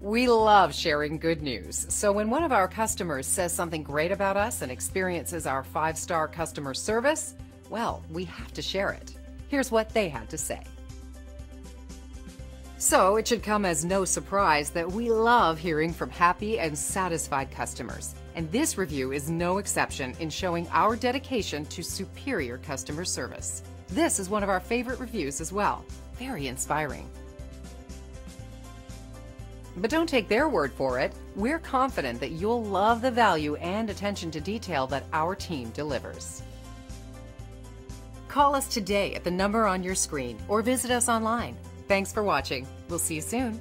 We love sharing good news, so when one of our customers says something great about us and experiences our five star customer service, well, we have to share it. Here's what they had to say. So, it should come as no surprise that we love hearing from happy and satisfied customers. And this review is no exception in showing our dedication to superior customer service. This is one of our favorite reviews as well. Very inspiring. But don't take their word for it. We're confident that you'll love the value and attention to detail that our team delivers. Call us today at the number on your screen or visit us online. Thanks for watching. We'll see you soon.